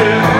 Yeah.